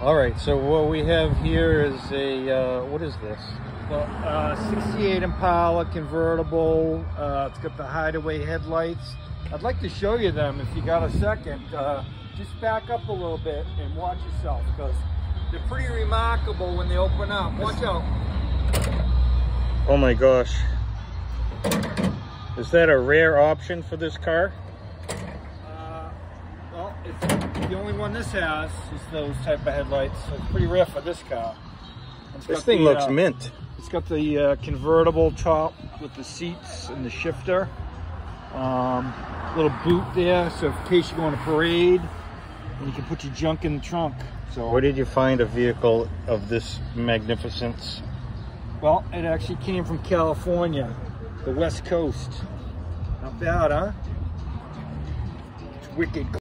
All right, so what we have here is a, uh, what is this? Well, uh, 68 Impala convertible. Uh, it's got the hideaway headlights. I'd like to show you them if you got a second. Uh, just back up a little bit and watch yourself because they're pretty remarkable when they open up. Watch out. Oh my gosh. Is that a rare option for this car? It's the only one this has is those type of headlights. So it's pretty rare for this car. This thing the, looks uh, mint. It's got the uh, convertible top with the seats and the shifter. Um, little boot there, so in case you go on a parade, and you can put your junk in the trunk. So, Where did you find a vehicle of this magnificence? well, it actually came from California, the West Coast. Not bad, huh? It's wicked.